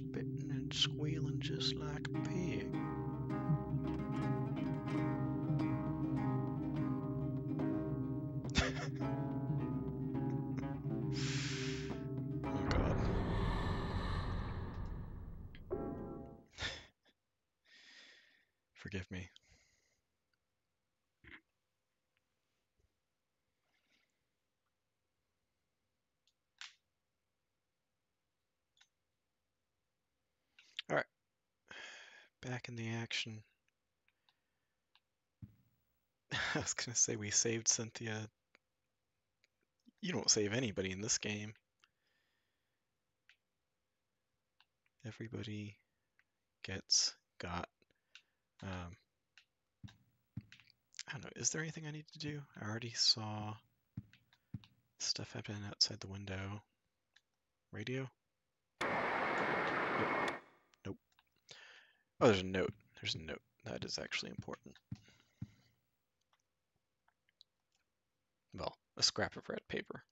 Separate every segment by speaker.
Speaker 1: spitting and squealing just like a pig. oh god. Forgive me. Alright. Back in the action. I was gonna say we saved Cynthia. You don't save anybody in this game. Everybody gets got. Um, I don't know. Is there anything I need to do? I already saw stuff happening outside the window. Radio? Nope. Oh, there's a note. There's a note. That is actually important. Well, a scrap of red paper.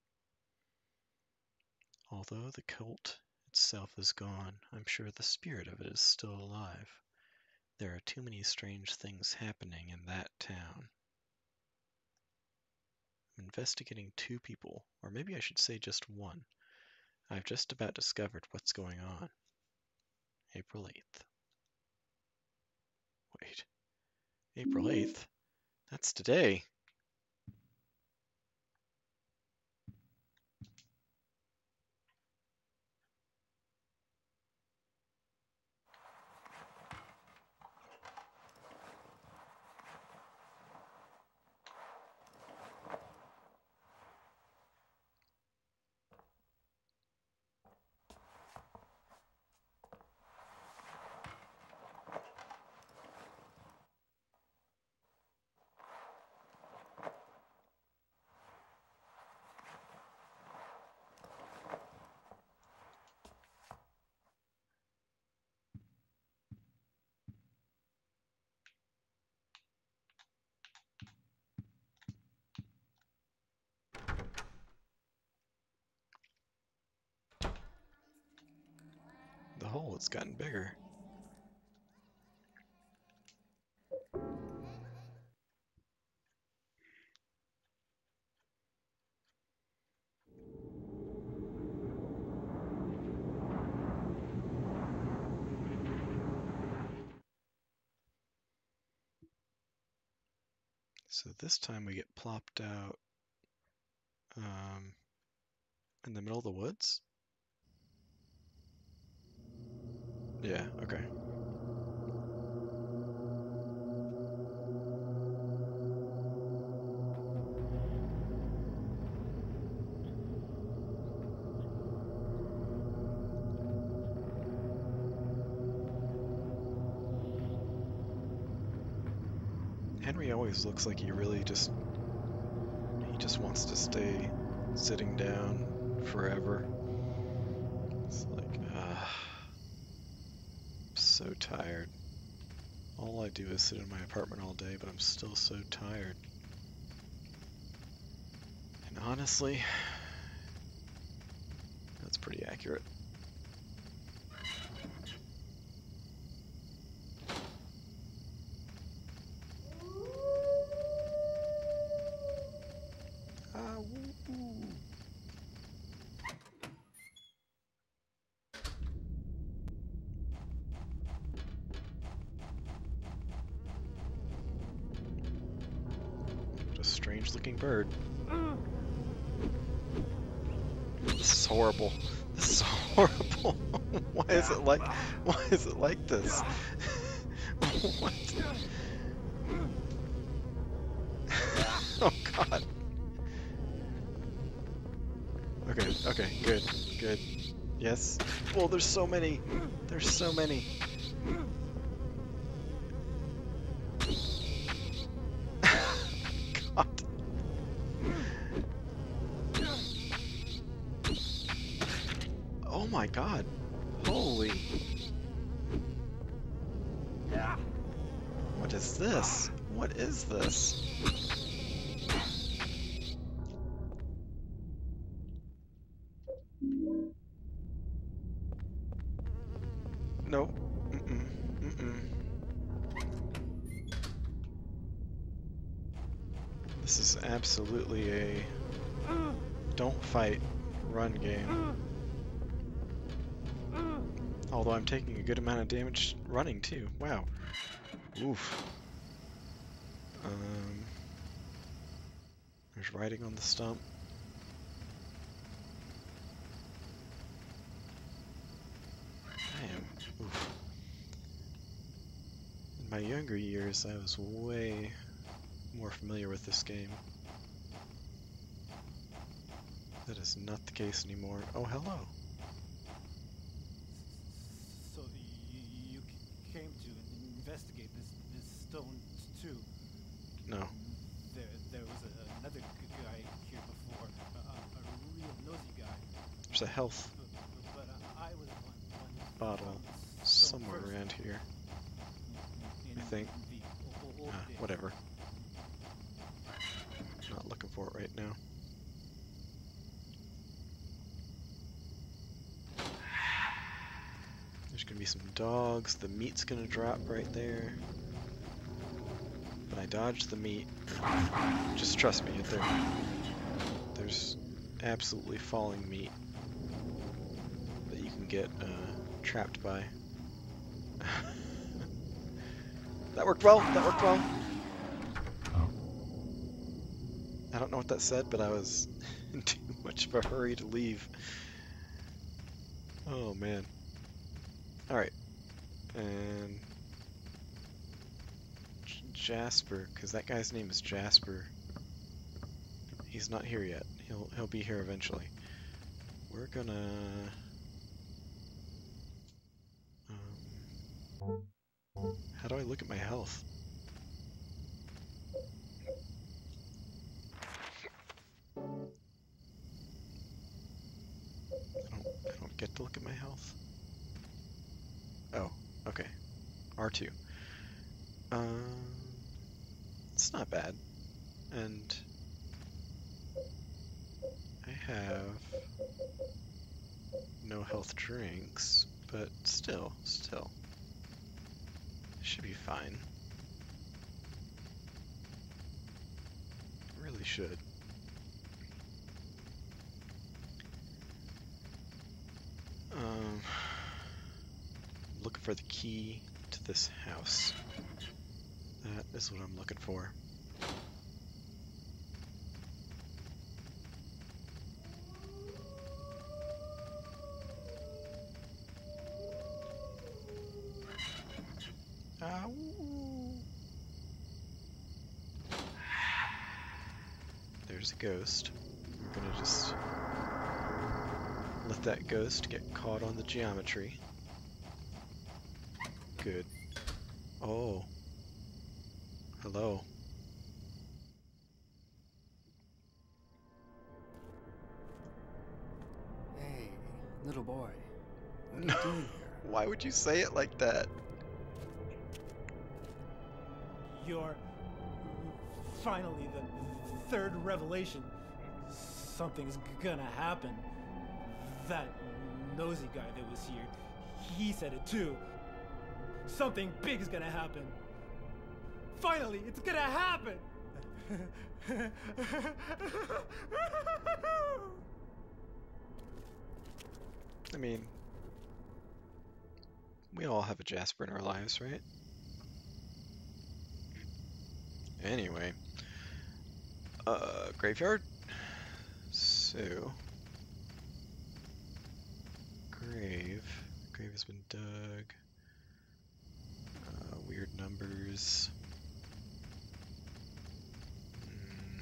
Speaker 1: Although the cult itself is gone, I'm sure the spirit of it is still alive. There are too many strange things happening in that town. I'm investigating two people, or maybe I should say just one. I've just about discovered what's going on. April 8th. Wait. April 8th? That's today. Has gotten bigger. So this time we get plopped out um, in the middle of the woods? Yeah, okay. Henry always looks like he really just he just wants to stay sitting down forever. It's like ah so tired. All I do is sit in my apartment all day, but I'm still so tired. And honestly, that's pretty accurate. Ah, woo, woo. What a strange looking bird. This is horrible. This is horrible. why is it like why is it like this? what? oh god. Okay, okay, good, good. Yes. Well, there's so many. There's so many. is this? Nope. Mm -mm. Mm this is absolutely a don't fight, run game. Although I'm taking a good amount of damage running too. Wow. Oof. Um, there's writing on the stump. In my younger years, I was way more familiar with this game. That is not the case anymore. Oh, hello.
Speaker 2: So you, you came to investigate this this stone too.
Speaker 1: No.
Speaker 2: There there was a, another guy here before, a, a, real nosy guy.
Speaker 1: There's a health
Speaker 2: But, but uh, I was one, one
Speaker 1: bottle
Speaker 2: found the stone
Speaker 1: somewhere
Speaker 2: first
Speaker 1: around here.
Speaker 2: in
Speaker 1: I think. Ah, whatever. Not looking for it right now. There's gonna be some dogs. The meat's gonna drop right there. I dodged the meat. Just trust me, there, there's absolutely falling meat that you can get uh, trapped by. that worked well. That worked well. I don't know what that said, but I was in too much of a hurry to leave. Oh man. Alright. And Jasper, because that guy's name is Jasper. He's not here yet. He'll he'll be here eventually. We're gonna um, how do I look at my health? I don't, I don't get to look at my health. Oh, okay. R2. Um, it's not bad. And I have no health drinks, but still, still. Should be fine. Really should. Um, looking for the key to this house. That is what I'm looking for. There's a ghost. We're gonna just let that ghost get caught on the geometry. Good. Oh. Hello.
Speaker 3: Hey, little boy. What are
Speaker 1: No.
Speaker 3: you doing here?
Speaker 1: Why would you say it like that?
Speaker 2: You're finally the third revelation. Something's gonna happen. That nosy guy that was here, he said it too. Something big is gonna happen. Finally, it's gonna happen.
Speaker 1: I mean, we all have a Jasper in our lives, right? Anyway, uh, graveyard. So, grave. Grave has been dug. Uh, weird numbers. Mm.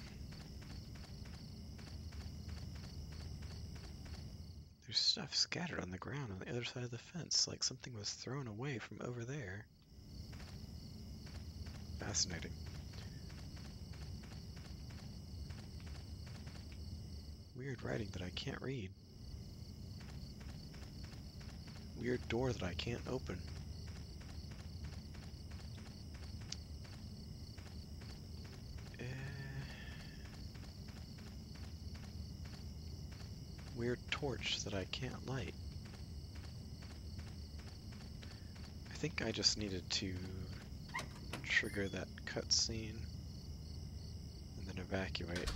Speaker 1: There's stuff scattered on the ground on the other side of the fence, like something was thrown away from over there. Fascinating. Weird writing that I can't read. Weird door that I can't open. Weird torch that I can't light. I think I just needed to trigger that cutscene and then evacuate.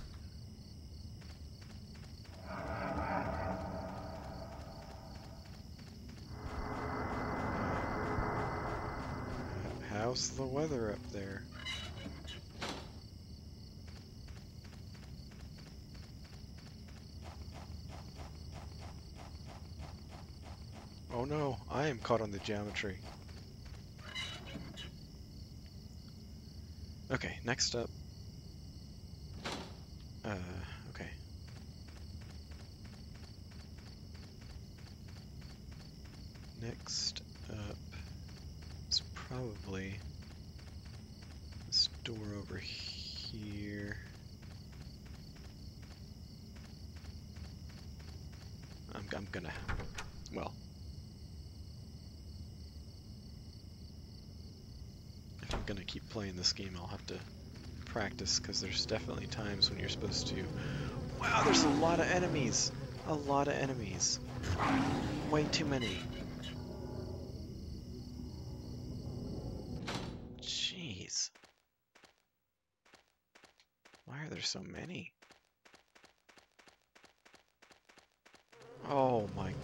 Speaker 1: How's the weather up there? Oh no, I am caught on the geometry. Okay, next up. Uh, okay. Next up is probably this door over here. I'm, I'm gonna, well. Gonna keep playing this game, I'll have to practice, because there's definitely times when you're supposed to... Wow, there's a lot of enemies! A lot of enemies. Way too many. Jeez. Why are there so many? Oh my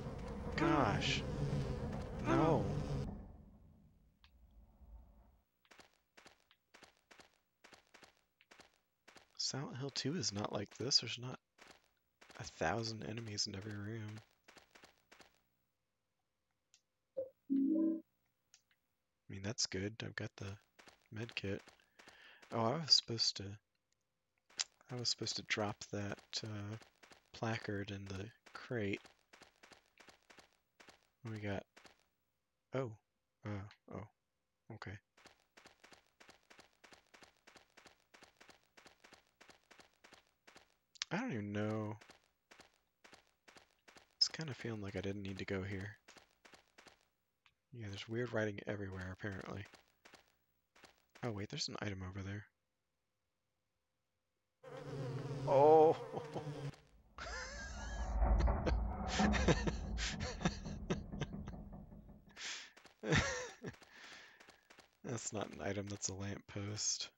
Speaker 1: gosh. No. Silent Hill 2 is not like this. There's not a thousand enemies in every room. I mean, that's good. I've got the med kit. Oh, I was supposed to... I was supposed to drop that uh, placard in the crate. We got? Oh. Uh, oh. Okay. I don't even know. It's kind of feeling like I didn't need to go here. Yeah, there's weird writing everywhere, apparently. Oh, wait, there's an item over there. Oh! that's not an item, that's a lamppost.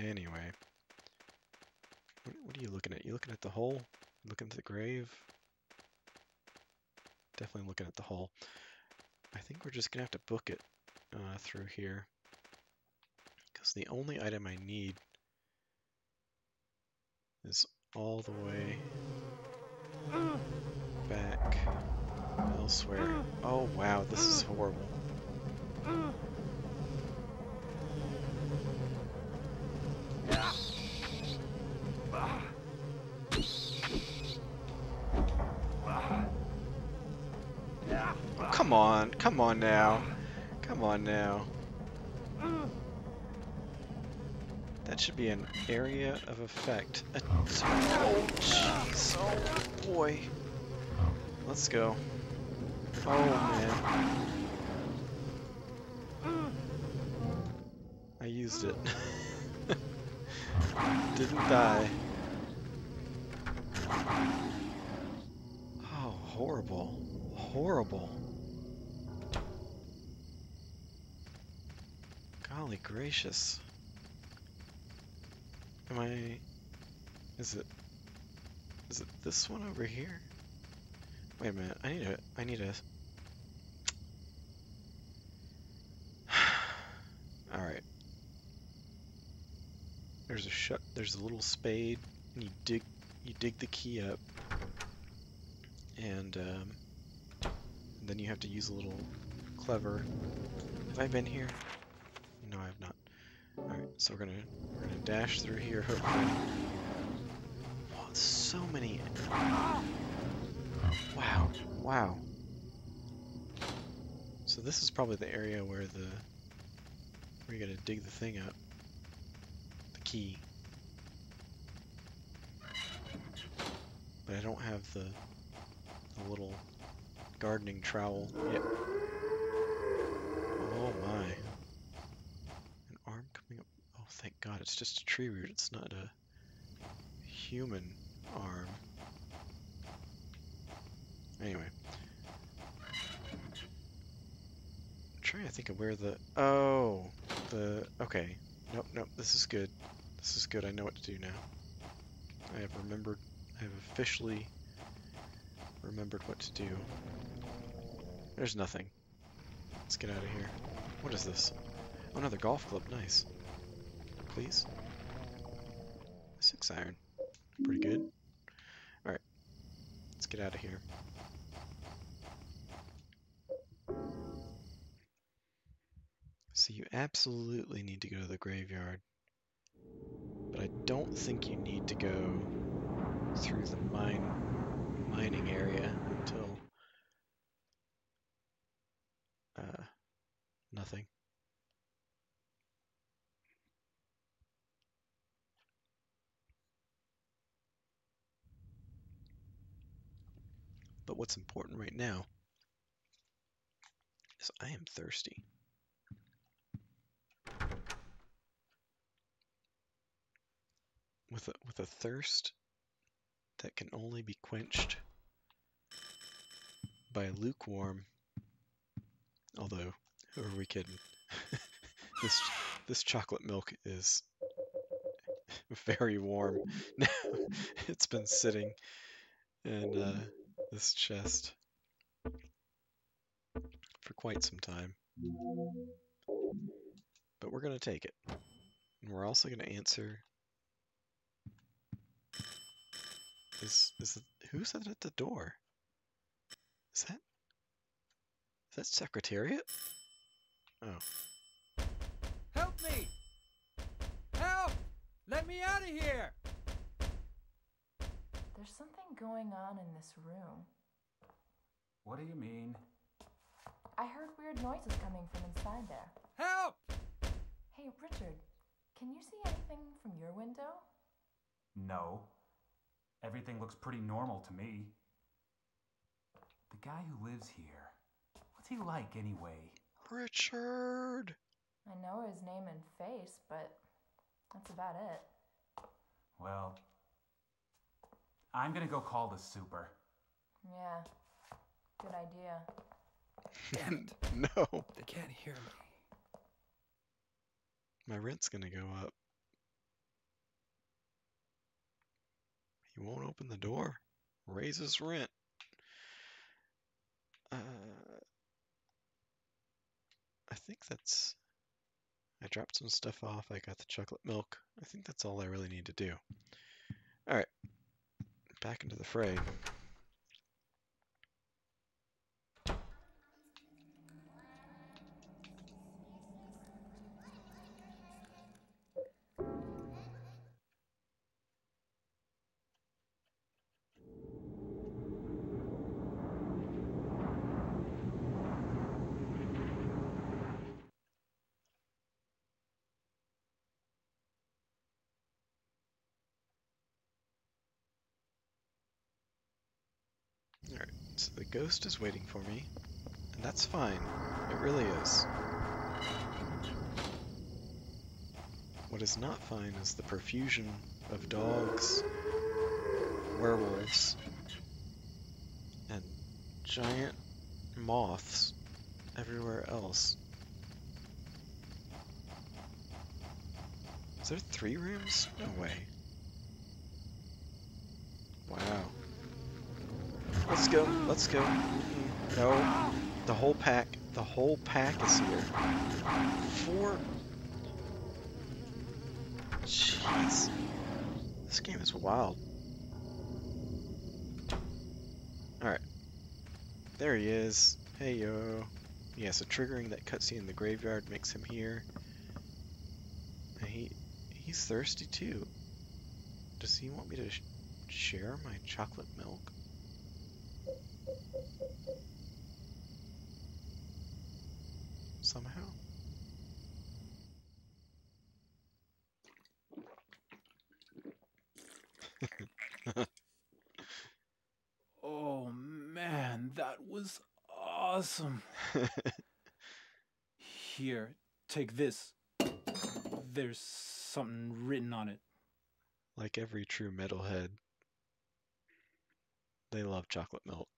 Speaker 1: Anyway. What, what are you looking at? You looking at the hole? Looking at the grave? Definitely looking at the hole. I think we're just gonna have to book it uh, through here. Because the only item I need is all the way back elsewhere. Oh wow, this is horrible. Come on, now. Come on now. That should be an area of effect. Oh, jeez. Oh, boy. Let's go. Oh, man. I used it. Didn't die. Oh, horrible. Horrible. Gracious. Am I... Is it... Is it this one over here? Wait a minute, I need a... I need a... Alright. There's a shut... There's a little spade, and you dig... You dig the key up. And, um... And then you have to use a little clever... Have I been here? So we're gonna we're gonna dash through here. Wow, so many Wow, wow. So this is probably the area where the where you gotta dig the thing up. The key. But I don't have the the little gardening trowel yet. Oh my. An arm coming up. Oh, thank God, it's just a tree root. It's not a human arm. Anyway. I'm trying to think of where the... Oh! The... Okay. Nope, nope, this is good. This is good, I know what to do now. I have remembered... I have officially remembered what to do. There's nothing. Let's get out of here. What is this? Oh, another golf club. Nice. Please. Six iron. Pretty good. Alright. Let's get out of here. So you absolutely need to go to the graveyard. But I don't think you need to go through the mine mining area until uh nothing. But what's important right now is I am thirsty. With a, with a thirst that can only be quenched by lukewarm. Although, who are we kidding? this this chocolate milk is very warm. Now it's been sitting and uh, this chest for quite some time. But we're going to take it. And we're also going to answer. Is is it, who's that at the door? Is that is that Secretariat? Oh,
Speaker 2: Help me! Help! Let me out of here!
Speaker 4: There's something going on in this room.
Speaker 5: What do you mean?
Speaker 4: I heard weird noises coming from inside there.
Speaker 2: Help!
Speaker 4: Hey, Richard, can you see anything from your window?
Speaker 5: No. Everything looks pretty normal to me. The guy who lives here, what's he like anyway?
Speaker 1: Richard.
Speaker 4: I know his name and face, but that's about it.
Speaker 5: Well, I'm gonna go call the super.
Speaker 4: Yeah, good idea.
Speaker 3: Damn it.
Speaker 1: no,
Speaker 3: They can't hear me.
Speaker 1: my rent's gonna go up. He won't open the door. Raises rent. Uh, I think that's. I dropped some stuff off. I got the chocolate milk. I think that's all I really need to do. Alright. Back into the fray. Ghost is waiting for me, and that's fine. It really is. What is not fine is the profusion of dogs, werewolves, and giant moths everywhere else. Is there three rooms? No way. Wow. Let's go. Let's go. No. The whole pack. The whole pack is here. Four. Jeez. This game is wild. Alright. There he is. Hey yo. Yeah, so triggering that cutscene in the graveyard makes him here. And he he's thirsty too. Does he want me to sh share my chocolate milk? Somehow.
Speaker 2: Oh man, that was awesome. Here, take this. There's something written on it.
Speaker 1: like every true metalhead, They love chocolate milk.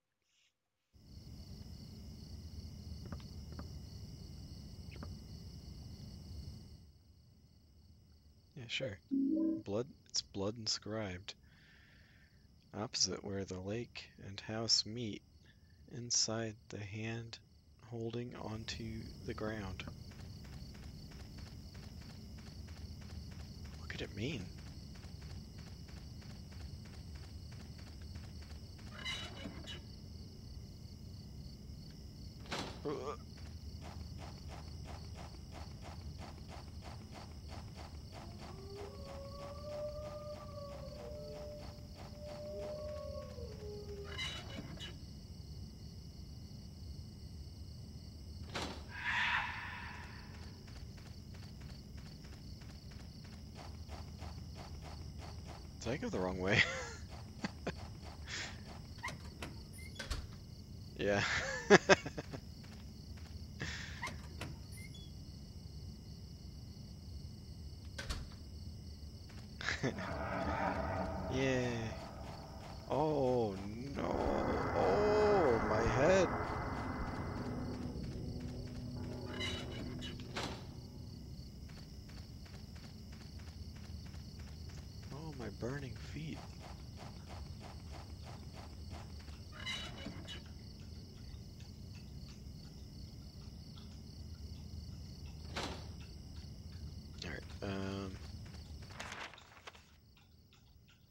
Speaker 1: Yeah, sure. Blood, it's blood inscribed. Opposite where the lake and house meet, inside the hand holding onto the ground. What could it mean? Ugh. I go the wrong way? yeah. Oh no. Oh, my head. Oh, my burning feet. Alright, um...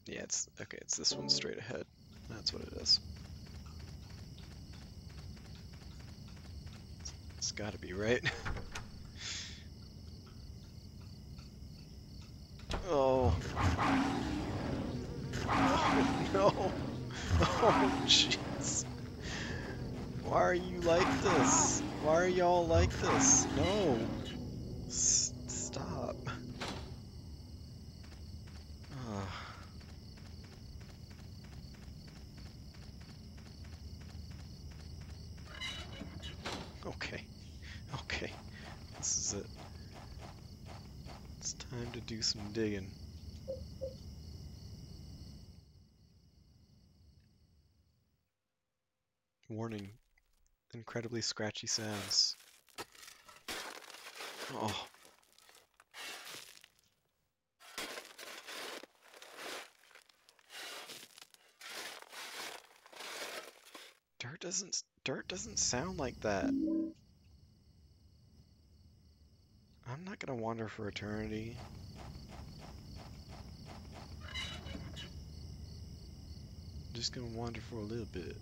Speaker 1: Yeah, it's... Okay, it's this one straight ahead. That's what it is. It's- it's gotta be, right? oh. Oh no! Oh jeez! Why are you like this? Why are y'all like this? No! S stop. Ah. Okay. Okay. This is it. It's time to do some digging. Warning. Incredibly scratchy sounds. Oh. Dirt doesn't dirt doesn't sound like that. I'm not gonna wander for eternity. I'm just gonna wander for a little bit.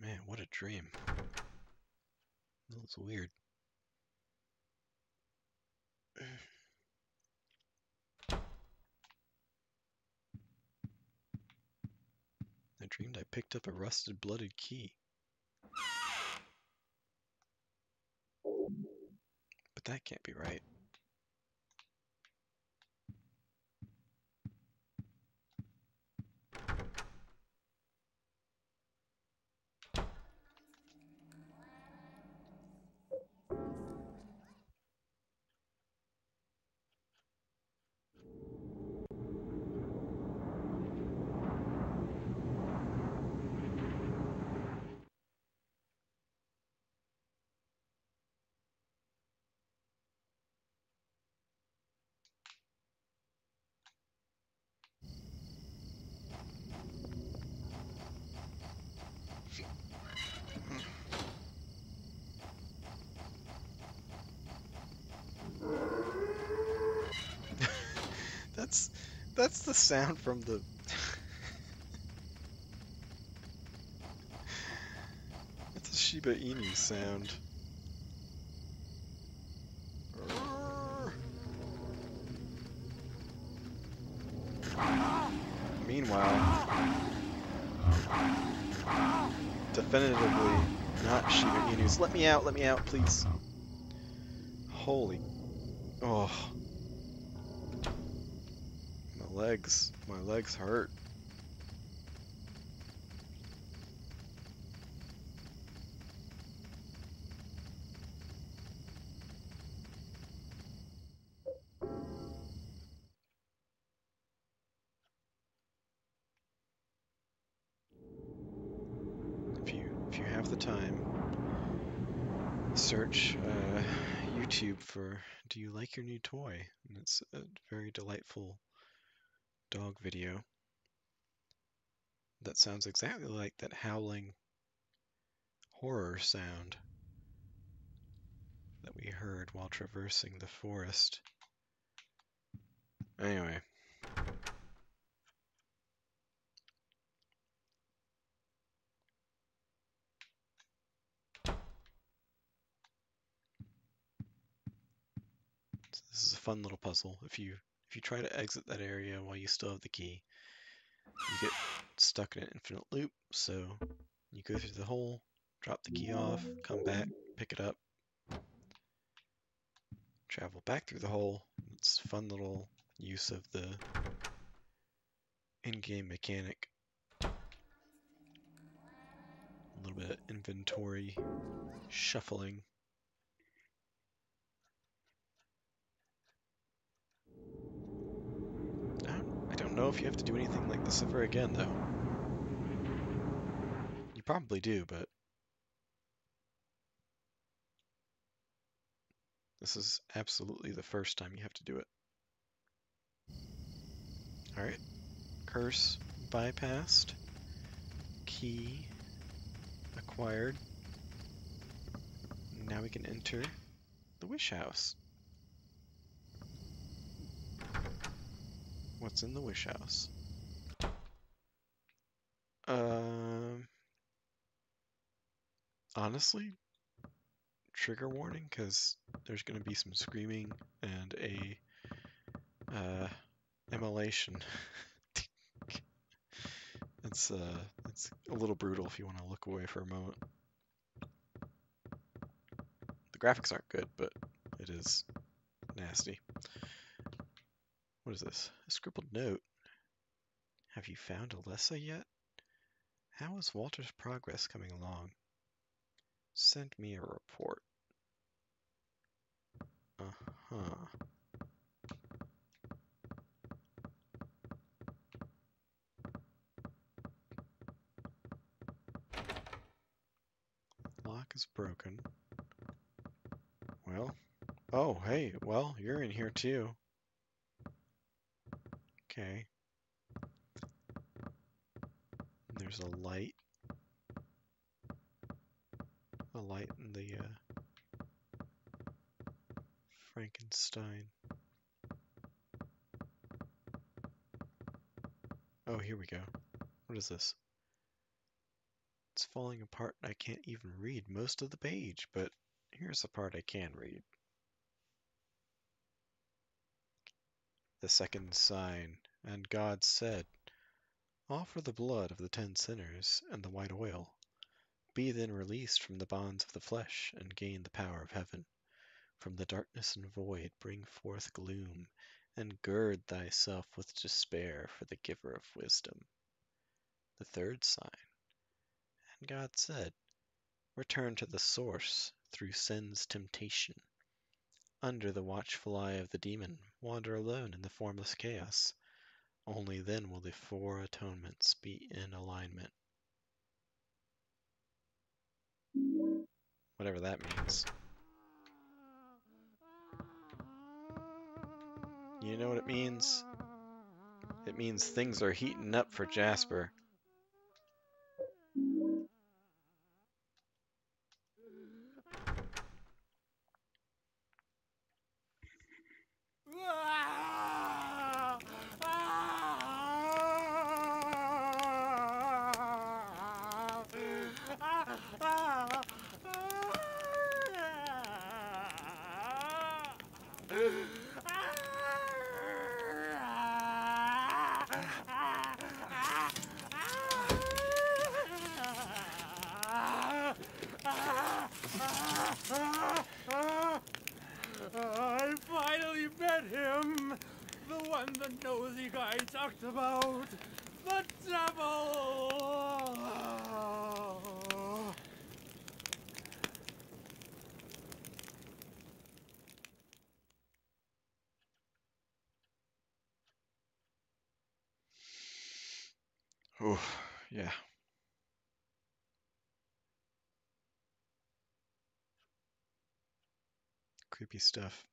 Speaker 1: Man, what a dream. Was weird. I dreamed I picked up a rusted blooded key. But that can't be right. That's the sound from the... That's a Shiba Inu sound. Meanwhile, definitively not Shiba Inus. Let me out, let me out, please. Holy... Oh... Legs, my legs hurt. if you if you have the time, search uh, YouTube for "Do you like your new toy?" and it's a very delightful dog video that sounds exactly like that howling horror sound that we heard while traversing the forest. Anyway. So this is a fun little puzzle. If you if you try to exit that area while you still have the key, you get stuck in an infinite loop. So you go through the hole, drop the key off, come back, pick it up, travel back through the hole. It's a fun little use of the in-game mechanic. A little bit of inventory shuffling. I don't, I don't know if you have to do anything like this ever again, though. You probably do, but this is absolutely the first time you have to do it. Alright. Curse bypassed. Key acquired. Now we can enter the wish house. What's in the wish house? Um, honestly, trigger warning because there's going to be some screaming and a uh, immolation. it's uh, it's a little brutal if you want to look away for a moment. The graphics aren't good, but it is nasty. What is this? A scribbled note. Have you found Alessa yet? How is Walter's progress coming along? Send me a report. Uh-huh. Lock is broken. Well, oh, hey, well, you're in here too. Okay. There's a light. A light in the uh, Frankenstein. Oh, here we go. What is this? It's falling apart I can't even read most of the page, but here's the part I can read. The second sign, and God said, Offer the blood of the ten sinners and the white oil. Be then released from the bonds of the flesh and gain the power of heaven. From the darkness and void bring forth gloom, and gird thyself with despair for the giver of wisdom. The third sign. And God said, Return to the source through sin's temptation. Under the watchful eye of the demon, wander alone in the formless chaos. Only then will the four atonements be in alignment. Whatever that means. You know what it means? It means things are heating up for Jasper. Stuff.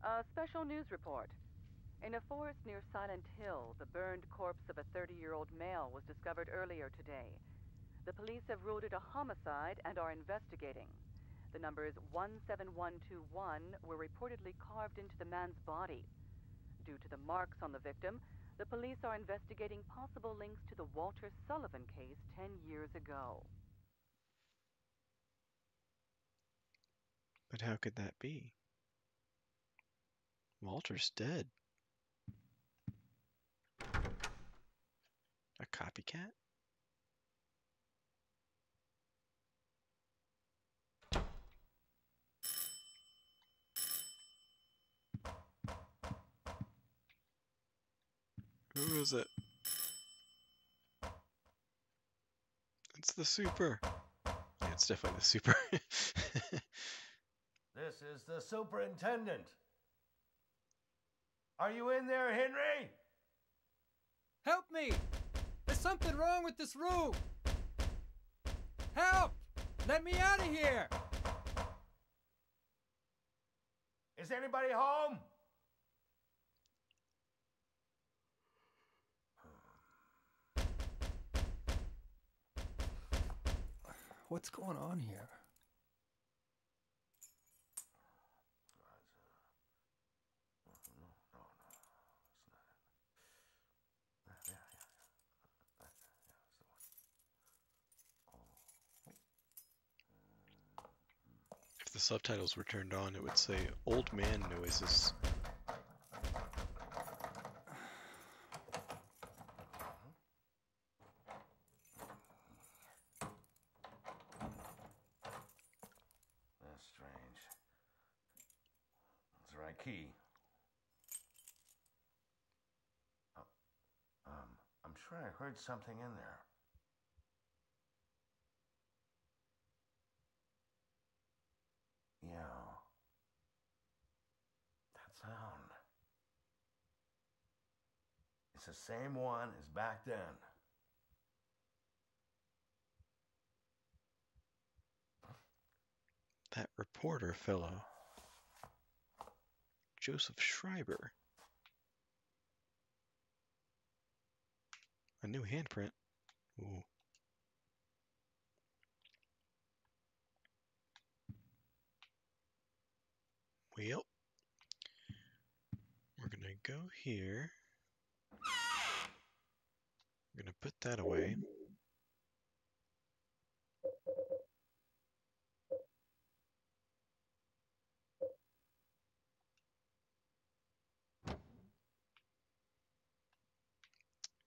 Speaker 6: A special news report. In a forest near Silent Hill, the burned corpse of a 30 year old male was discovered earlier today. The police have ruled it a homicide and are investigating. The numbers 17121 were reportedly carved into the man's body. Due to the marks on the victim, the police are investigating possible links to the Walter Sullivan case 10 years ago.
Speaker 1: But how could that be? Walter's dead. A copycat? Who is it? It's the super. Yeah, it's definitely the super.
Speaker 7: This is the superintendent. Are you in there, Henry?
Speaker 3: Help me! There's something wrong with this room! Help! Let me out of here!
Speaker 7: Is anybody home?
Speaker 3: What's going on here?
Speaker 1: The subtitles were turned on, it would say old man noises.
Speaker 7: That's strange. That's the right key. Oh, um, I'm sure I heard something in there. Yeah. That sound. It's the same one as back then.
Speaker 1: That reporter fellow. Joseph Schreiber. A new handprint. Ooh. Well, we're gonna go here. We're gonna put that away.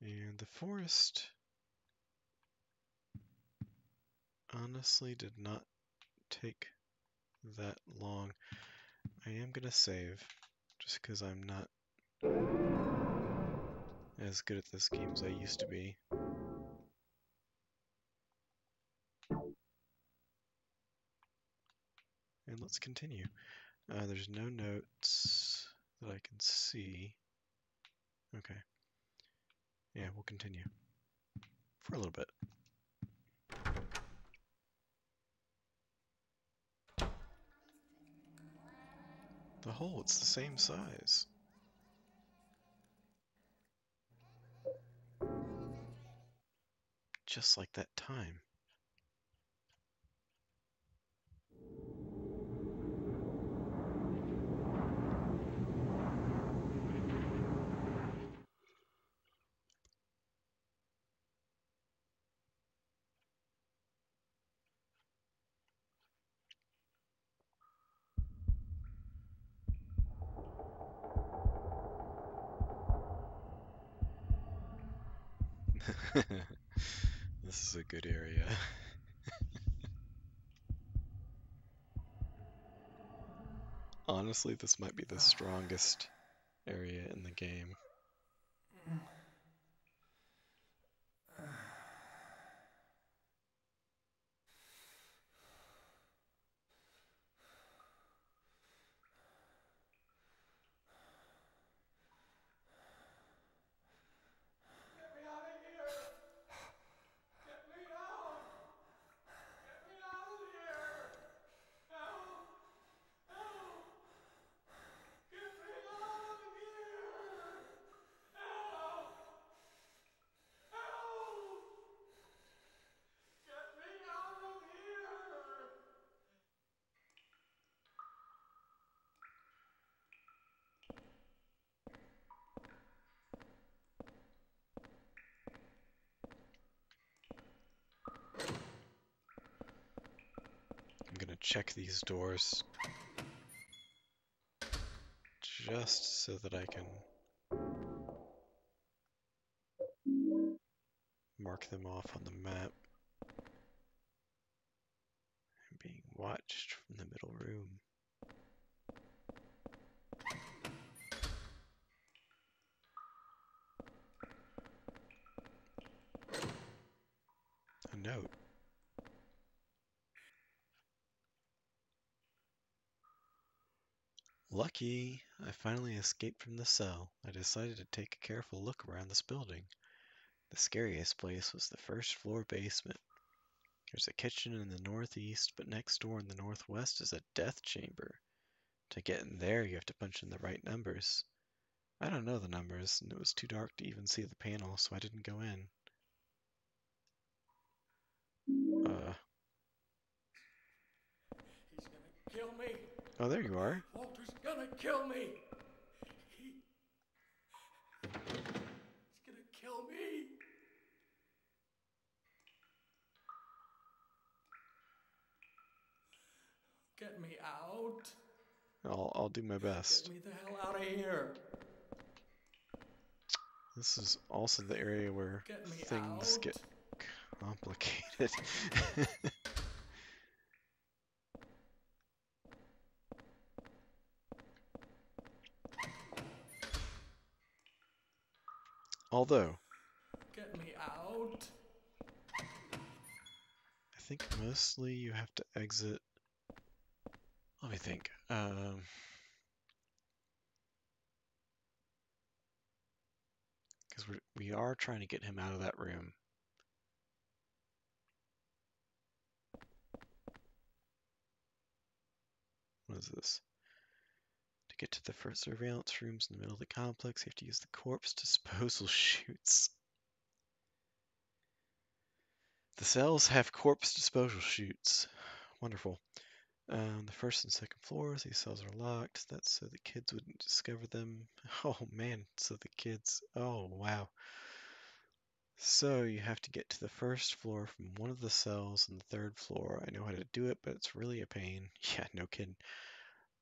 Speaker 1: And the forest honestly did not take that long. I am going to save just because I'm not as good at this game as I used to be. And let's continue. Uh, there's no notes that I can see. Okay. Yeah, we'll continue. For a little bit. The hole, it's the same size. Just like that time. this is a good area. Honestly, this might be the strongest area in the game. Check these doors just so that I can mark them off on the map. I'm being watched from the middle room. A note. Lucky, I finally escaped from the cell. I decided to take a careful look around this building. The scariest place was the first floor basement. There's a kitchen in the northeast, but next door in the northwest is a death chamber. To get in there, you have to punch in the right numbers. I don't know the numbers, and it was too dark to even see the panel, so I didn't go in. Uh,
Speaker 8: He's gonna kill me.
Speaker 1: oh, there you are.
Speaker 8: Kill me. He's gonna kill me. Get me out.
Speaker 1: I'll, I'll do my best.
Speaker 8: Get me the hell out of here.
Speaker 1: This is also the area where
Speaker 8: Get
Speaker 1: things
Speaker 8: out.
Speaker 1: get complicated. Although,
Speaker 8: Get me out.
Speaker 1: I think mostly you have to exit. Let me think. Um, because we we are trying to get him out of that room. What is this? To get to the first surveillance rooms in the middle of the complex, you have to use the corpse disposal chutes. The cells have corpse disposal chutes. Wonderful. Um, the first and second floors, these cells are locked. That's so the kids wouldn't discover them. Oh man, so the kids. Oh wow. So you have to get to the first floor from one of the cells on the third floor. I know how to do it, but it's really a pain. Yeah, no kidding.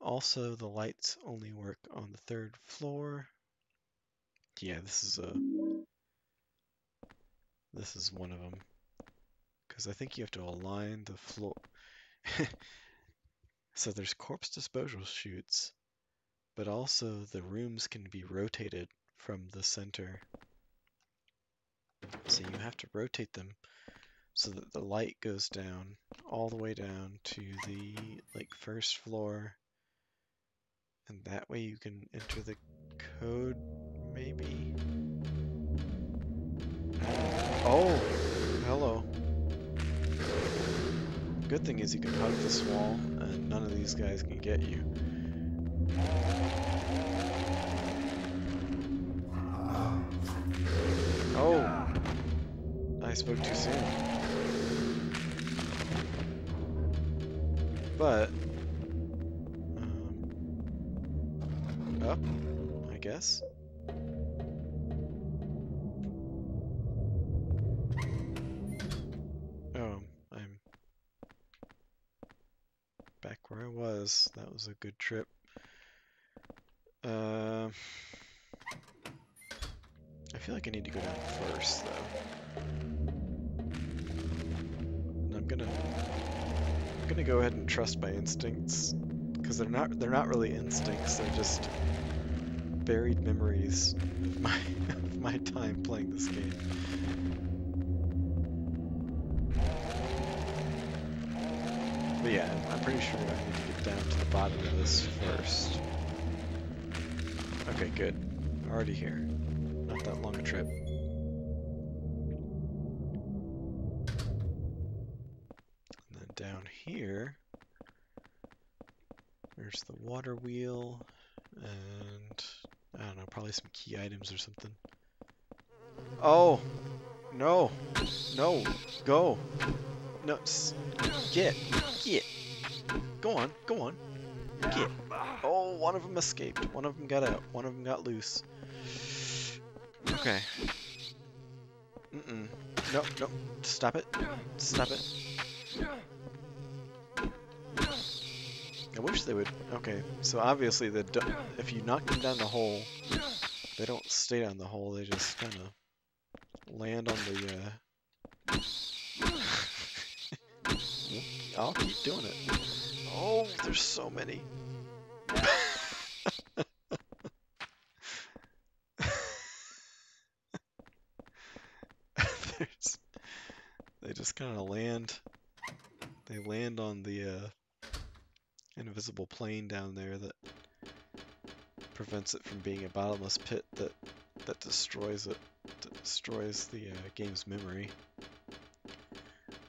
Speaker 1: Also, the lights only work on the third floor. Yeah, this is a. This is one of them. Because I think you have to align the floor. so there's corpse disposal chutes, but also the rooms can be rotated from the center. So you have to rotate them so that the light goes down all the way down to the like first floor. And that way you can enter the code maybe. Oh, hello. Good thing is you can hug this wall and none of these guys can get you. Oh, I spoke too soon. But, up, I guess. Oh, I'm back where I was. That was a good trip. Uh, I feel like I need to go down first, though. And I'm gonna, I'm gonna go ahead and trust my instincts, because they're not, they're not really instincts. They're just buried memories of my, of my time playing this game. But yeah, I'm- pretty sure I need to get down to the bottom of this first. Okay, good. Already here. Not that long a trip. There's the water wheel, and I don't know, probably some key items or something. Oh! No! No! Go! No, get! Get! Go on, go on! Get! Oh, one of them escaped. One of them got out. One of them got loose. Okay. Mm-mm. No, no. Stop it. Stop it. I wish they would. Okay, so obviously the if you knock them down the hole, they don't stay down the hole. They just kind of land on the. Uh... I'll keep doing it. Oh, there's so many. there's. They just kind of land. They land on the. Uh invisible plane down there that prevents it from being a bottomless pit that that destroys it that destroys the uh, game's memory.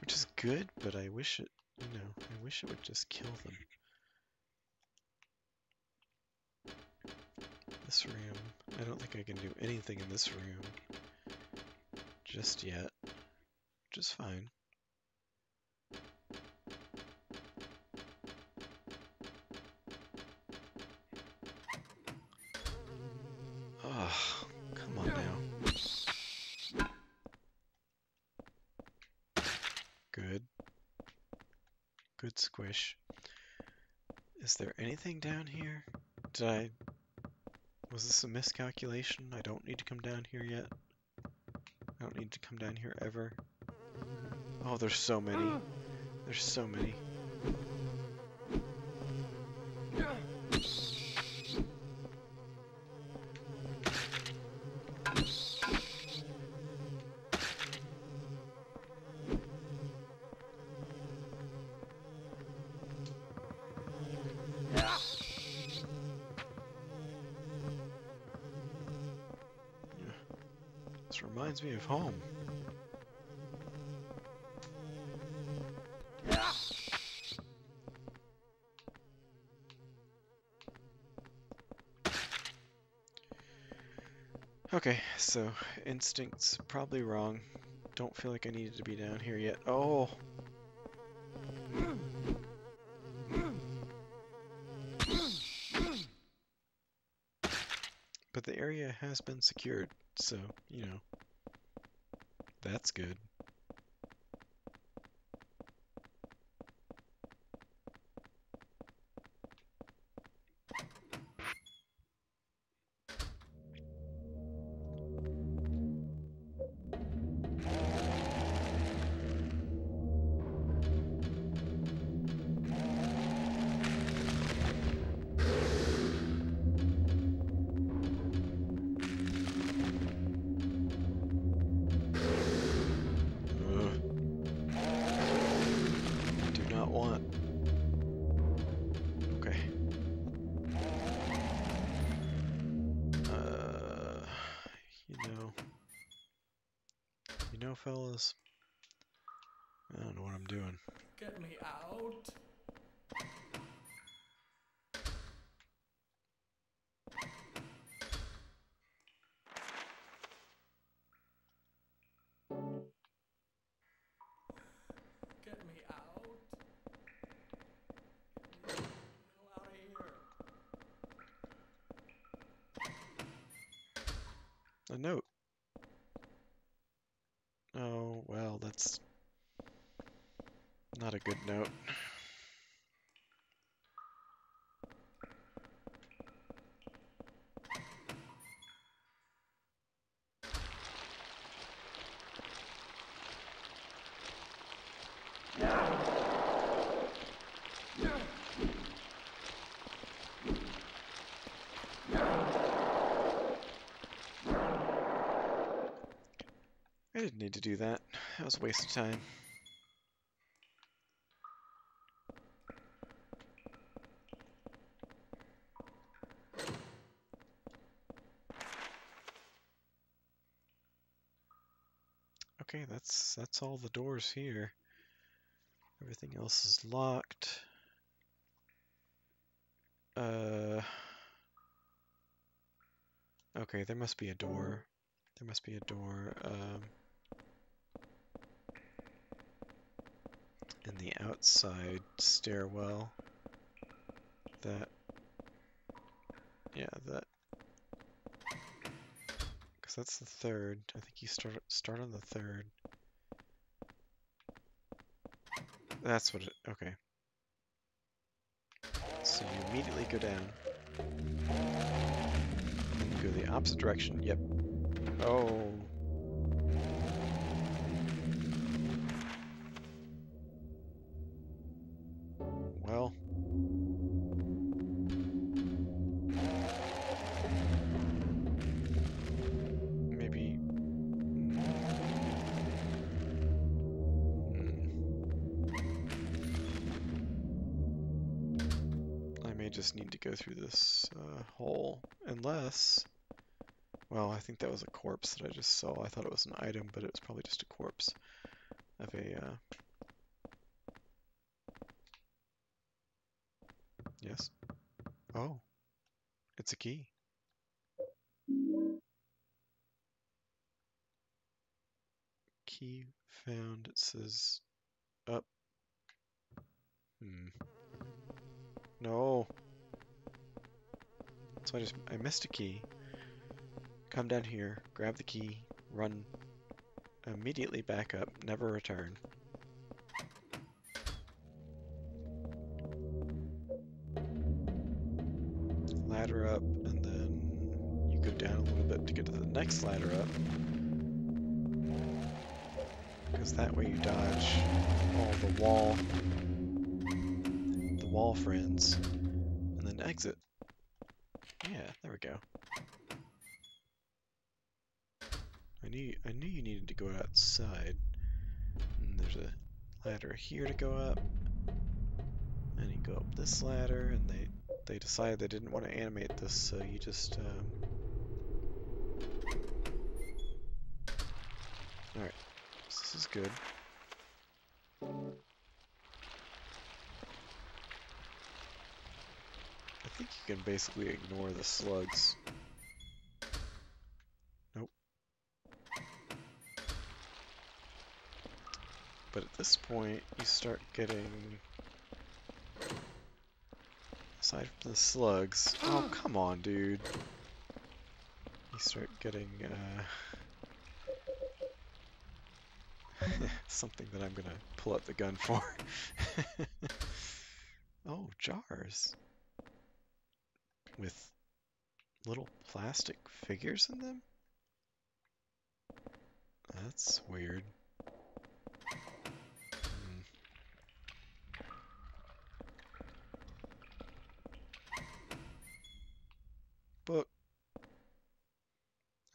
Speaker 1: Which is good but I wish it you know I wish it would just kill them. This room. I don't think I can do anything in this room just yet. Is fine Good squish. Is there anything down here? Did I... Was this a miscalculation? I don't need to come down here yet? I don't need to come down here ever? Oh, there's so many. There's so many. This reminds me of home. Okay, so instincts probably wrong. Don't feel like I needed to be down here yet. Oh! But the area has been secured, so, you know, that's good. Didn't need to do that. That was a waste of time. Okay, that's that's all the doors here. Everything else is locked. Uh Okay, there must be a door. There must be a door. Um in the outside stairwell. That. Yeah, that. Because that's the third. I think you start start on the third. That's what it. Okay. So you immediately go down. And go the opposite direction. Yep. Oh. Uh, hole, unless. Well, I think that was a corpse that I just saw. I thought it was an item, but it was probably just a corpse of a. Uh... Yes. Oh, it's a key. Key found. It says up. Hmm. No. So I just I missed a key. Come down here, grab the key, run immediately back up, never return. Ladder up, and then you go down a little bit to get to the next ladder up. Because that way you dodge all the wall, the wall friends, and then exit. Go. I knew I knew you needed to go outside. And there's a ladder here to go up. And you go up this ladder, and they they decided they didn't want to animate this, so you just um... All right, so this is good. Think you can basically ignore the slugs. Nope. But at this point, you start getting... Aside from the slugs... Oh, come on, dude. You start getting, uh... something that I'm gonna pull out the gun for. oh, jars with little plastic figures in them? That's weird. Hmm. But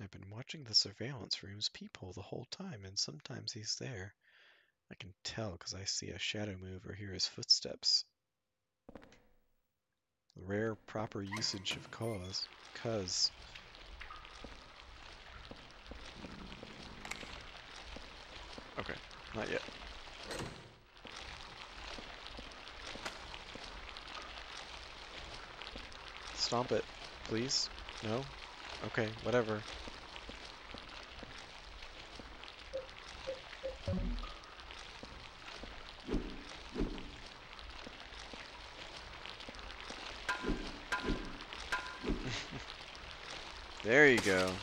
Speaker 1: I've been watching the surveillance room's peephole the whole time, and sometimes he's there. I can tell because I see a shadow move or hear his footsteps. Rare proper usage of cause. Cuz. Okay, not yet. Stomp it, please. No? Okay, whatever. There you go.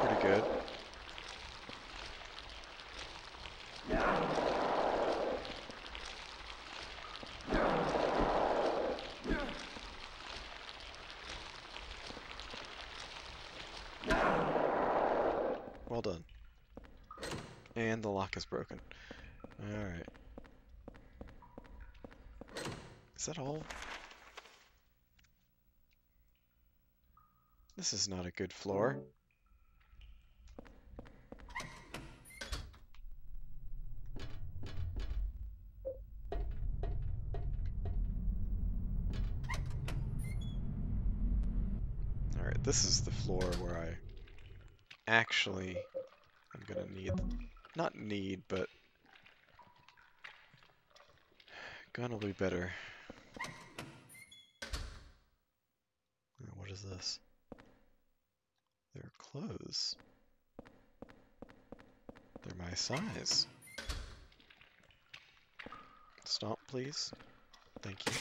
Speaker 1: Pretty good. Well done. And the lock is broken. Alright. Is that all? This is not a good floor. Alright, this is the floor where I actually I'm gonna need not need, but gun will be better. What is this? They're clothes. They're my size. Stop, please. Thank you.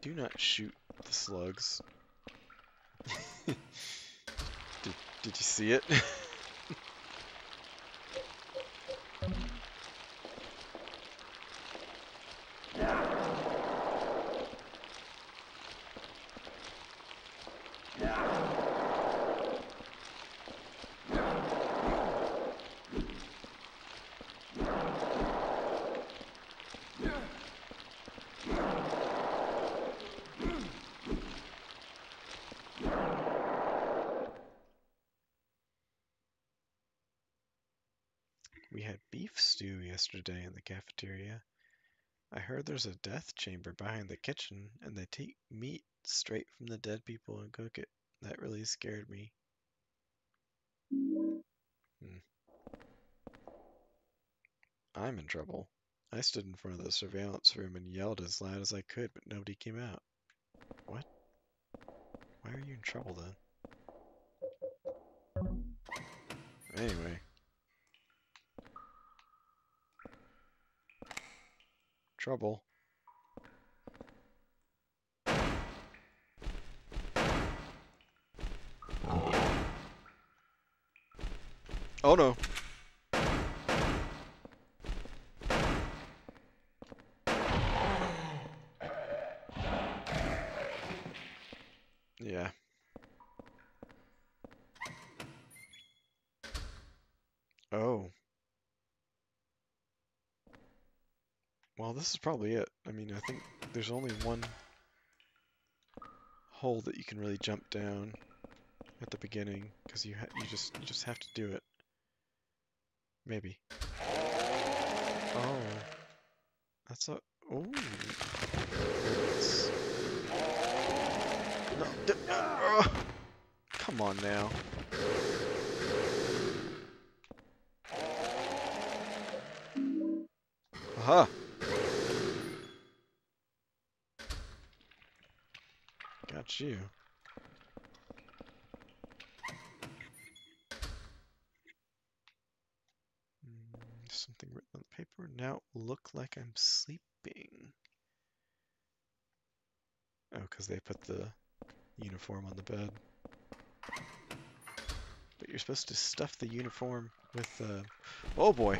Speaker 1: Do not shoot the slugs. did, did you see it? We had beef stew yesterday in the cafeteria. I heard there's a death chamber behind the kitchen, and they take meat straight from the dead people and cook it. That really scared me. Hmm. I'm in trouble. I stood in front of the surveillance room and yelled as loud as I could, but nobody came out. What? Why are you in trouble then? Anyway. Trouble. Oh no. Yeah. Oh. Well, this is probably it. I mean, I think there's only one hole that you can really jump down at the beginning because you you just you just have to do it. Maybe. Oh. That's a oh. Come on now. Aha. You. Mm, Something written on the paper. Now look like I'm sleeping. Oh, because they put the uniform on the bed. But you're supposed to stuff the uniform with, uh... Oh boy!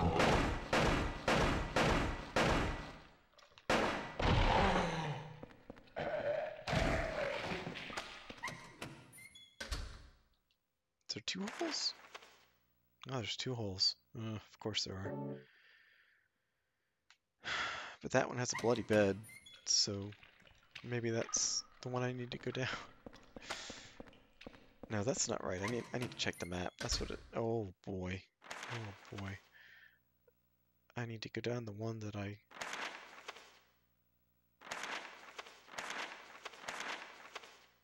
Speaker 1: Is there two holes? Oh, there's two holes. Uh, of course there are. But that one has a bloody bed, so maybe that's the one I need to go down. No, that's not right. I need I need to check the map. That's what it. Oh boy. Oh boy. I need to go down the one that I.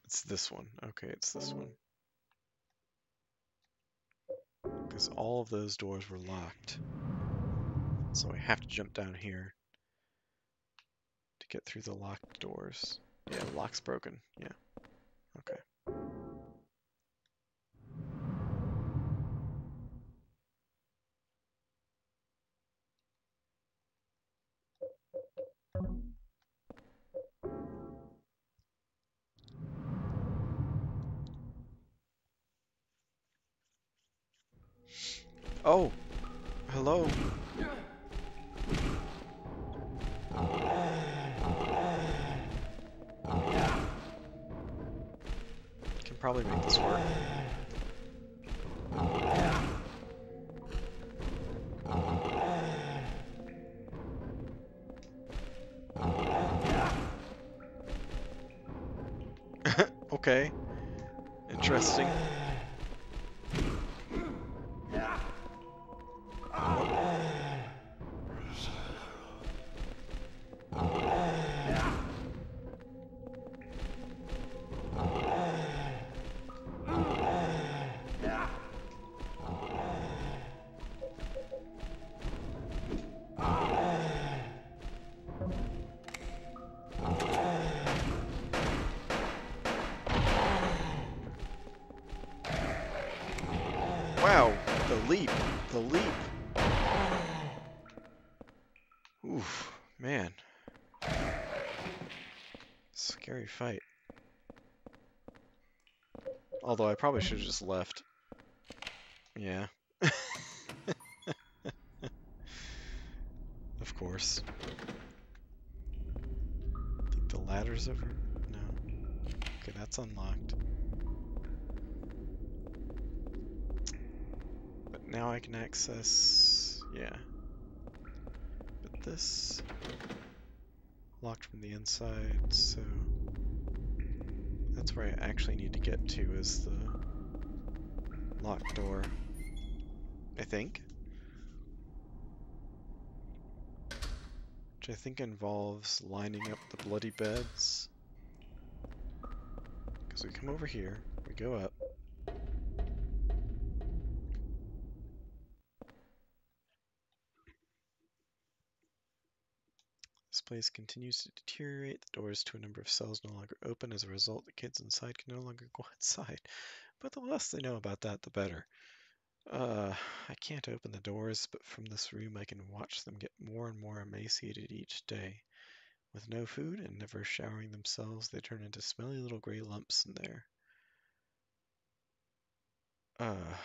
Speaker 1: It's this one. Okay, it's this one. Because all of those doors were locked. So I have to jump down here to get through the locked doors. Yeah, lock's broken. Yeah. Okay. Scary fight. Although I probably should have just left. Yeah. of course. Think the ladder's over? No. Okay, that's unlocked. But now I can access... yeah. But this... locked from the inside, so... That's where I actually need to get to is the locked door. I think. Which I think involves lining up the bloody beds. Because we come over here, we go up. Place continues to deteriorate. The doors to a number of cells no longer open. As a result, the kids inside can no longer go outside. But the less they know about that, the better. Uh, I can't open the doors, but from this room I can watch them get more and more emaciated each day. With no food and never showering themselves, they turn into smelly little gray lumps in there. Uh,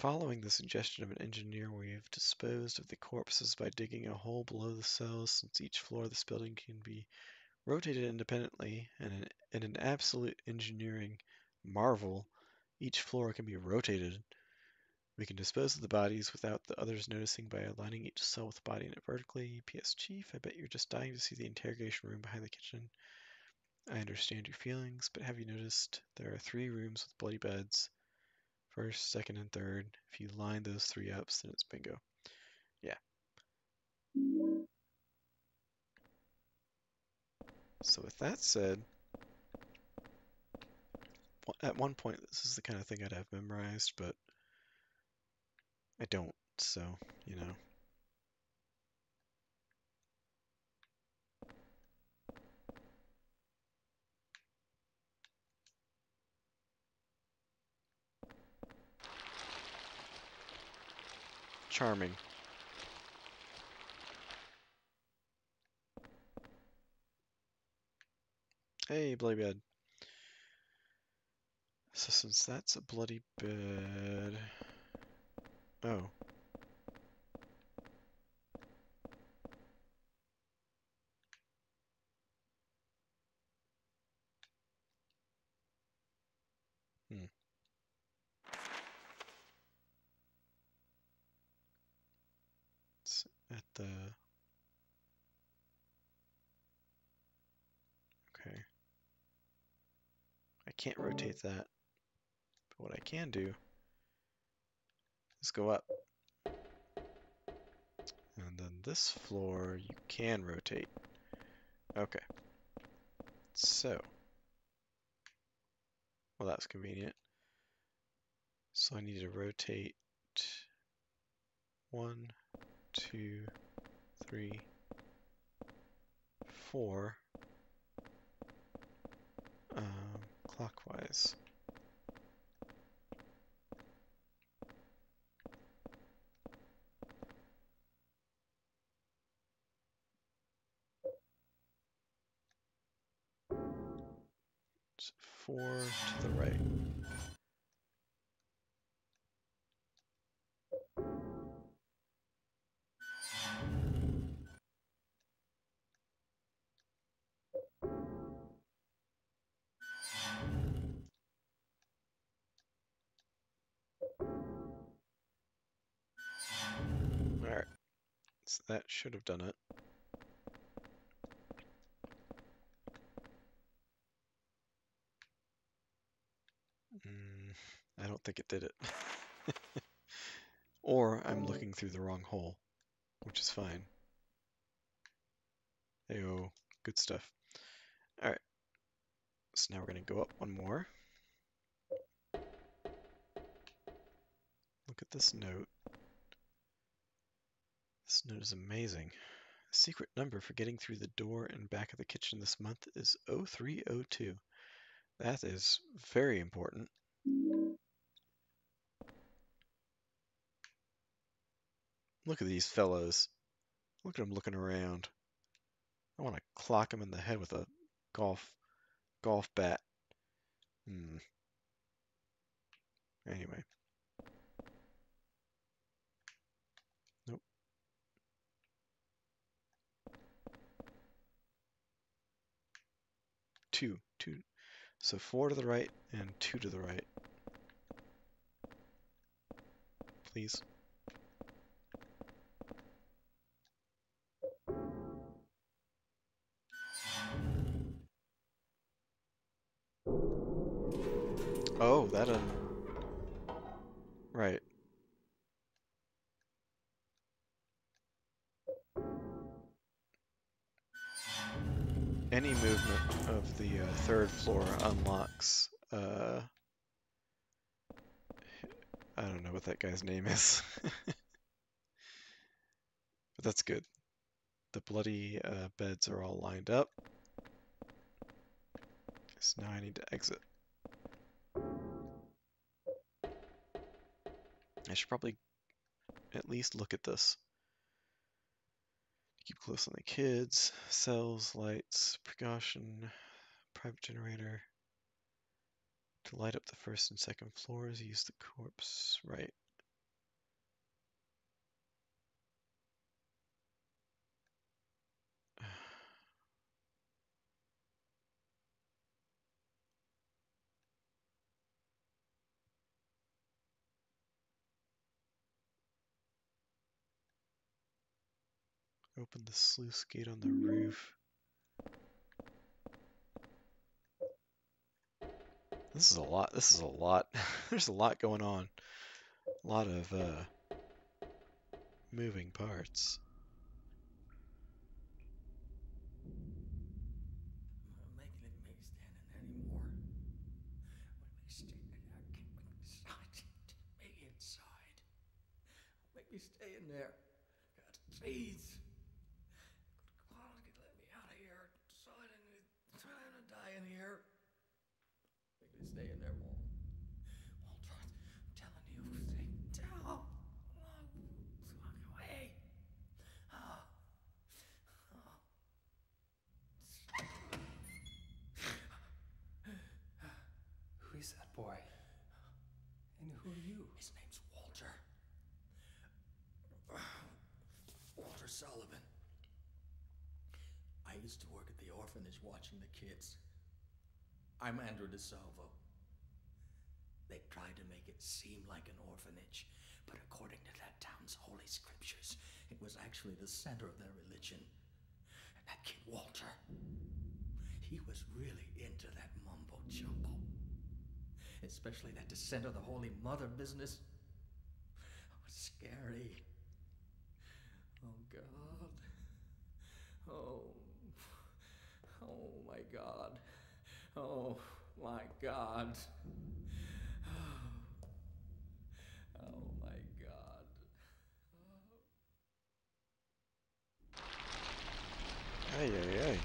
Speaker 1: following the suggestion of an engineer, we have disposed of the corpses by digging a hole below the cells, since each floor of this building can be rotated independently, and in, an absolute engineering marvel, each floor can be rotated. We can dispose of the bodies without the others noticing by aligning each cell with the body in it vertically. P.S. Chief, I bet you're just dying to see the interrogation room behind the kitchen. I understand your feelings, but have you noticed there are three rooms with bloody beds? First, second, and third. If you line those three up, then it's bingo. Yeah. So with that said, at one point this is the kind of thing I'd have memorized, but I don't, so, you know. Charming. Hey, bloody bed. So since that's a bloody bed... Oh. Hmm. It's at the... Okay. I can't rotate that. But what I can do is go up. And then this floor you can rotate. Okay. So. Well, that's convenient. So I need to rotate one, two, three, four, um, clockwise. It's four to the right. That should have done it. Mm, I don't think it did it. or I'm looking through the wrong hole, which is fine. Heyo, good stuff. Alright. So now we're going to go up one more. Look at this note. This note is amazing. The secret number for getting through the door and back of the kitchen this month is 0302. That is very important. Look at these fellows. Look at them looking around. I want to clock them in the head with a golf golf bat. Hmm. Anyway. Two, two. So four to the right and two to the right. Please. Oh, that um. Right. Any movement of the uh, third floor unlocks. Uh, I don't know what that guy's name is. but that's good. The bloody uh, beds are all lined up. So now I need to exit. I should probably at least look at this. Keep close on the kids, cells, lights, precaution, private generator. To light up the first and second floors, use the corpse. Right. Open the sluice gate on the roof. This is a lot. This is a lot. There's a lot going on. A lot of uh, moving parts
Speaker 8: it me standing anymore. Make me stay in there. Get me inside. Get me inside. Make me stay in there. God, please. Come on, let me out of here. So I didn't try to die in here. Make me stay in there, Walt. Walter, I'm telling you, stay down. Walk away. Ah. Ah.
Speaker 3: Who is that boy? And who are you?
Speaker 8: His name's Walter. Walter Sullivan. I used to work the watching the kids. I'm Andrew DeSalvo. They tried to make it seem like an orphanage, but according to that town's holy scriptures, it was actually the center of their religion. And that kid Walter, he was really into that mumbo jumbo especially that descent of the Holy Mother business. Oh, scary. Oh, God. Oh. Oh, my God. Oh, my God. Oh, my God.
Speaker 1: Ay, ay.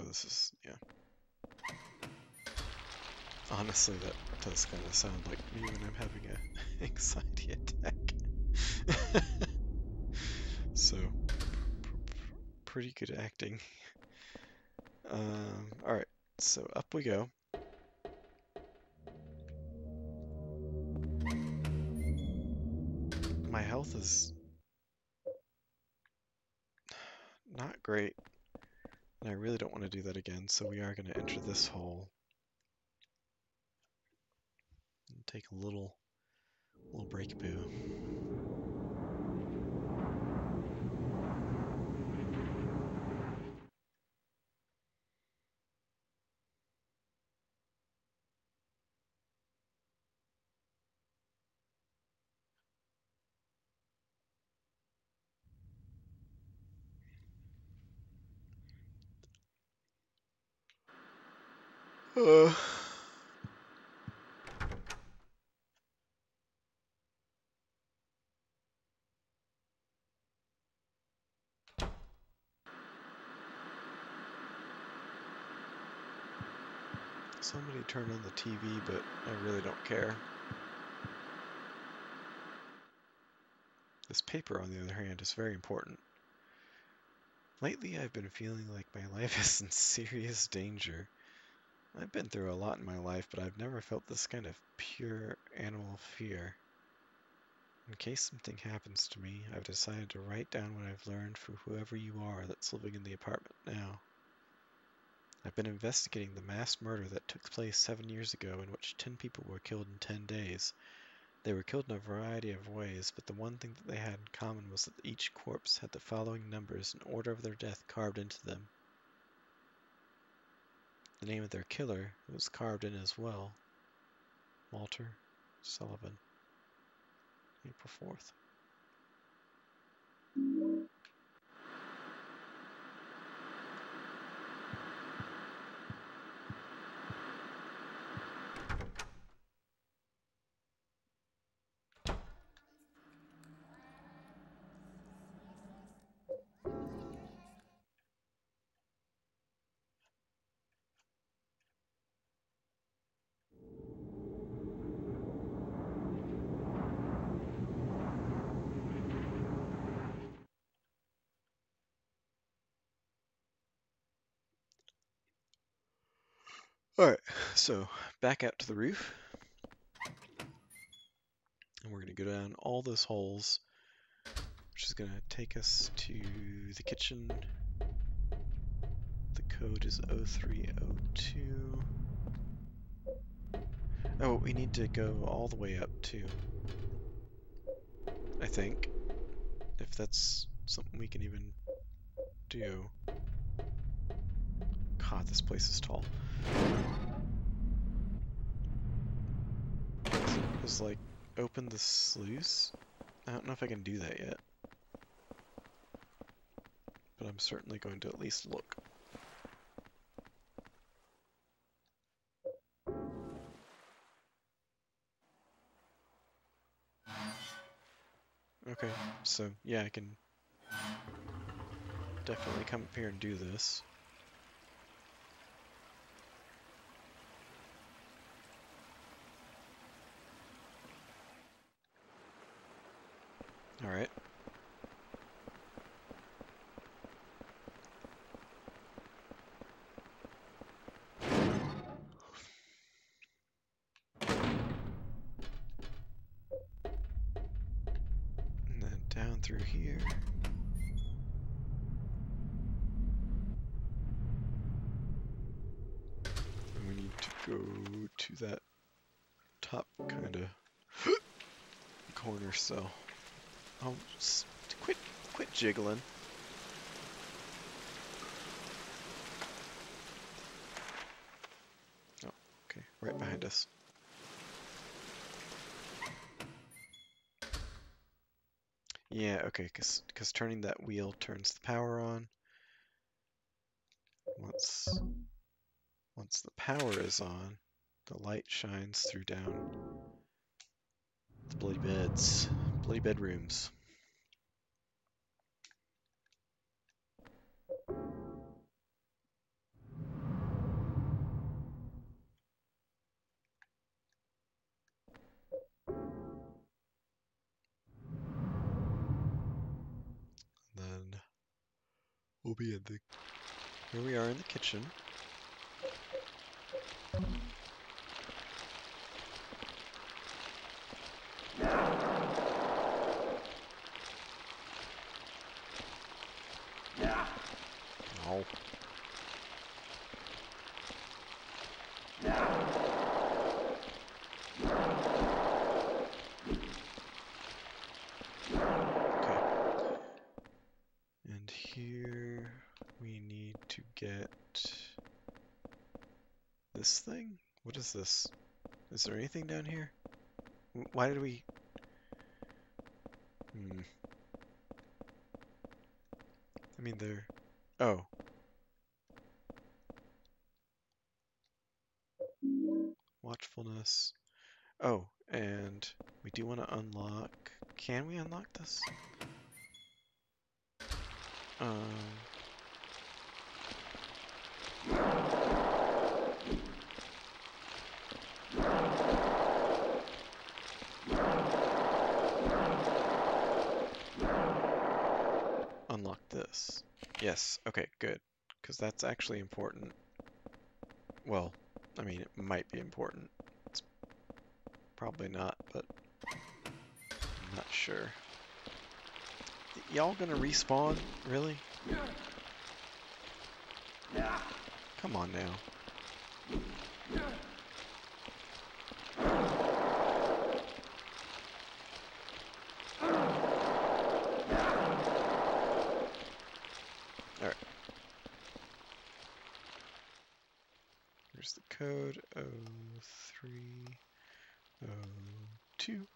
Speaker 1: Oh, this is, yeah. Honestly, that does kind of sound like me when I'm having a anxiety attack. so, pr- pr- pretty good acting. Um, alright, so up we go. My health is not great. And I really don't want to do that again, so we are going to enter this hole. And take a little, little break boo. Uh. Somebody turned on the TV, but I really don't care. This paper, on the other hand, is very important. Lately, I've been feeling like my life is in serious danger. I've been through a lot in my life, but I've never felt this kind of pure animal fear. In case something happens to me, I've decided to write down what I've learned for whoever you are that's living in the apartment now. I've been investigating the mass murder that took place seven years ago in which ten people were killed in ten days. They were killed in a variety of ways, but the one thing that they had in common was that each corpse had the following numbers in order of their death carved into them. The name of their killer was carved in as well. Walter Sullivan. April 4th. Alright, so back out to the roof. And we're going to go down all those holes, which is going to take us to the kitchen. The code is 0302. Oh, we need to go all the way up too. I think. If that's something we can even do. God, this place is tall. Is like open the sluice? I don't know if I can do that yet. But I'm certainly going to at least look. Okay, so yeah, I can definitely come up here and do this. Alright. And then down through here. And we need to go to that top kind of corner cell. Oh, just quit, quit jiggling. Oh, okay, right behind us. Yeah, okay, because because turning that wheel turns the power on. Once once the power is on, the light shines through down the bloody beds, bloody bedrooms. We'll be in the here we are in the kitchen. Oh. Okay. And here we need to get this thing? What is this? Is there anything down here? Why did we... Hmm. I mean, there... Oh. Watchfulness. Oh, and we do want to unlock... Can we unlock this? Um... Yes, okay, good. Because that's actually important. Well, I mean, it might be important. It's probably not, but I'm not sure. Y'all gonna respawn? Really? Come on now. Alright. Here's the code 0302.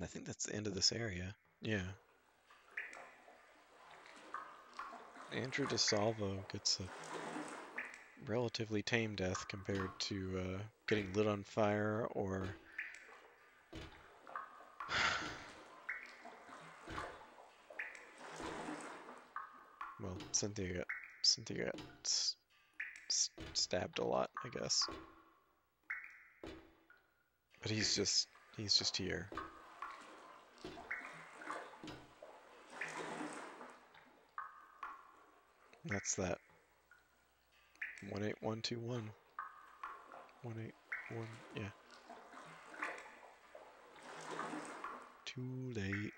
Speaker 1: I think that's the end of this area. Yeah. Andrew DeSalvo gets a relatively tame death compared to uh, getting lit on fire or well, Cynthia got Cynthia got stabbed a lot, I guess. But he's just he's just here. That's that. One eight one two one. One eight one yeah. Too late.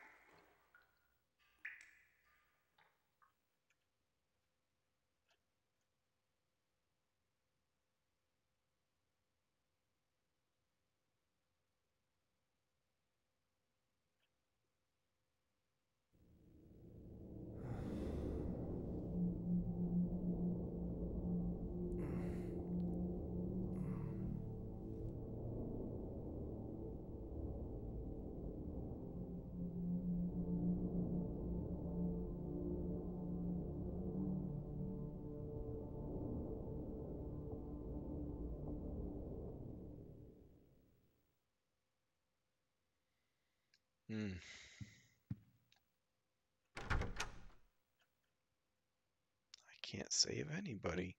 Speaker 1: Save anybody.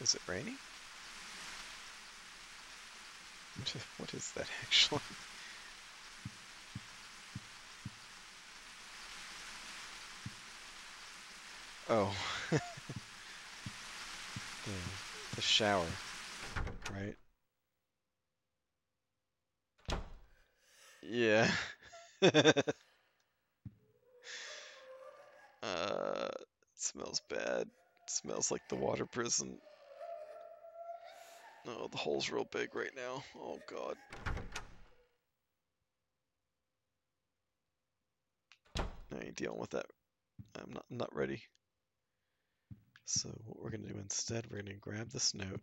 Speaker 1: Is it raining? What is, that actually? Oh. the, the shower, right? Yeah. uh, it smells bad. smells like the water prison. Oh, the hole's real big right now. Oh god. I ain't dealing with that. I'm not I'm not ready. So what we're gonna do instead, we're gonna grab this note.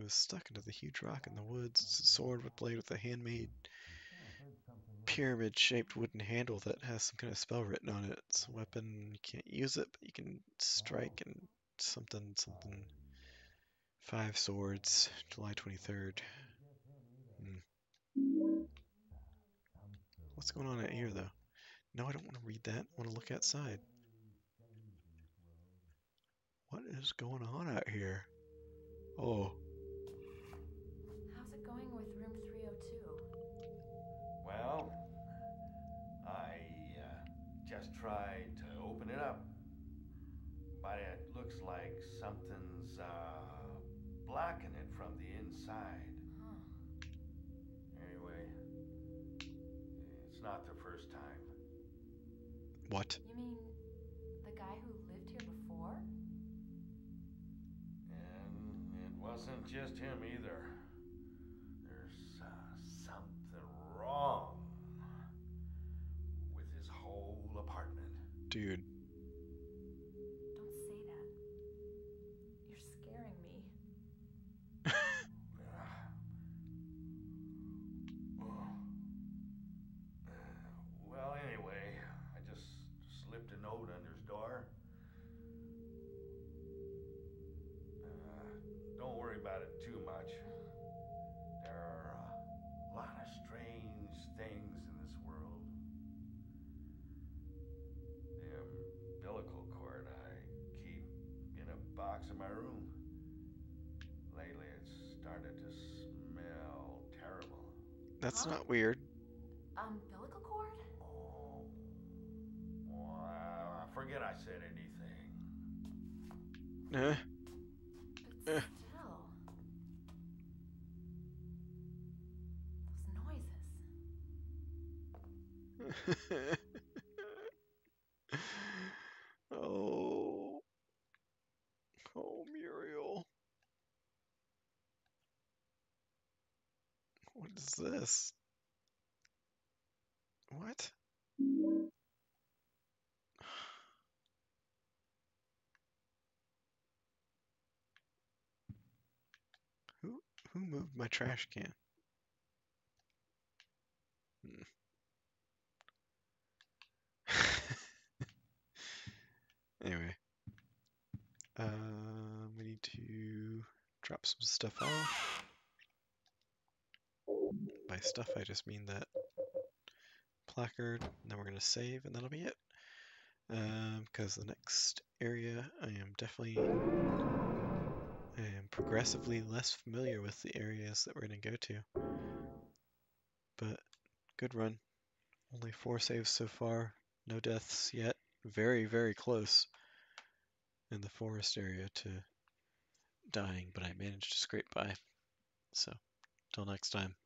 Speaker 1: It was stuck into the huge rock in the woods. It's a sword with blade with a handmade pyramid shaped wooden handle that has some kind of spell written on it. It's a weapon, you can't use it, but you can strike and something, something. Five swords, July 23rd. Hmm. What's going on out here, though? No, I don't want to read that. I want to look outside. What is going on out here? Oh,
Speaker 7: tried to open it up, but it looks like something's uh, blocking it from the inside.
Speaker 4: Huh.
Speaker 7: Anyway, it's not the first time.
Speaker 1: what?
Speaker 4: You mean the guy who lived here before?
Speaker 7: And it wasn't just him either.
Speaker 1: Dude, That's
Speaker 4: Huh?
Speaker 1: not weird.
Speaker 4: Umbilical cord?
Speaker 7: Well, forget I said anything.
Speaker 1: Eh.
Speaker 4: But
Speaker 1: Eh.
Speaker 4: still. Those noises.
Speaker 1: oh. Oh, Muriel. What is this? What? Who who moved my trash can? Hmm. anyway, um, we need to drop some stuff off. By stuff, I just mean that placard. And then we're gonna save, and that'll be it. Um, because the next area, I am definitely, I am progressively less familiar with the areas that we're gonna go to. But good run. Only four saves so far. No deaths yet. Very, very close in the forest area to dying, but I managed to scrape by. So, till next time.